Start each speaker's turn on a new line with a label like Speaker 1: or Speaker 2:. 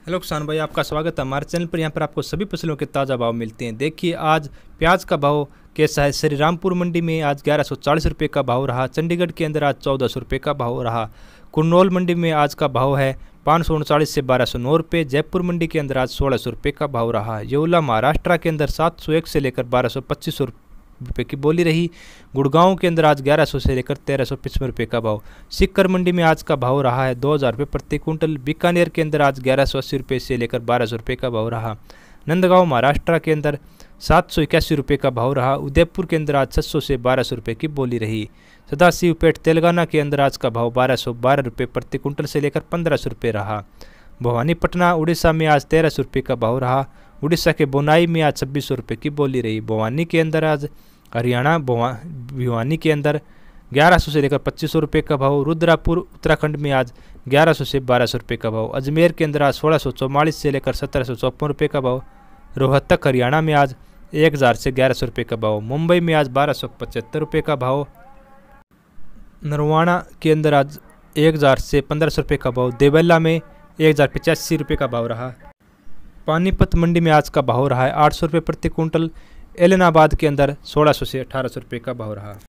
Speaker 1: Hello किसान भाई, आपका स्वागत है हमारे चैनल पर। यहाँ पर आपको सभी फ़सलों के ताज़ा भाव मिलते हैं। देखिए, आज प्याज का भाव कैसा है? श्री रामपुर मंडी में आज ग्यारह सौ चालीस रुपये का भाव रहा। चंडीगढ़ के अंदर आज चौदह सौ रुपये का भाव रहा। कुरनौल मंडी में आज का भाव है पाँच सौ उनचालीस से बारह सौ नौ रुपये। जयपुर मंडी के अंदर आज सोलह सौ रुपये का भाव रहा। येवला महाराष्ट्र के अंदर सात सौ एक से लेकर बारह सौ पच्चीस सौ रुपये की बोली रही। गुड़गांव के अंदर आज ग्यारह सौ से लेकर तेरह सौ पचपन रुपये का भाव। सिक्कर मंडी में आज का भाव रहा है दो हज़ार रुपये प्रति कुंटल बीकानेर के अंदर आज ग्यारह सौ अस्सी रुपये से लेकर बारह सौ रुपये का भाव रहा। नंदगांव, महाराष्ट्र के अंदर सात सौ इक्यासी रुपये का भाव रहा। उदयपुर के अंदर आज छः सौ से बारह सौ रुपये की बोली रही। सदाशिवपेट, तेलंगाना के अंदर आज का भाव बारह सौ बारह रुपये प्रति कुंटल से लेकर पंद्रह सौ रुपये रहा। भवानीपटना उड़ीसा में आज तेरह सौ रुपये का भाव रहा। उड़ीसा के बोनाई में आज छब्बीस सौ रुपये की बोली रही। भवानी के अंदर आज हरियाणा भिवानी के अंदर ग्यारह सौ से लेकर पच्चीस सौ रुपये का भाव, रुद्रापुर, उत्तराखंड में आज ग्यारह सौ से बारह सौ रुपये का भाव, अजमेर के अंदर आज सोलह सौ चौवालीस से लेकर सत्रह सौ चौपन रुपये का भाव, रोहतक, हरियाणा में आज एक हज़ार से ग्यारह सौ रुपये का भाव, मुंबई में आज बारह सौ पचहत्तर रुपये का भाव नरवाणा के अंदर आज एक हज़ार से पंद्रह सौ रुपये का भाव, देवल्ला में एक हज़ार पचासी रुपये का भाव रहा। पानीपत मंडी में आज का भाव रहा है आठ सौ रुपये प्रति कुंटल एलनाबाद के अंदर सोलह सौ से अठारह सौ रुपये का भाव रहा।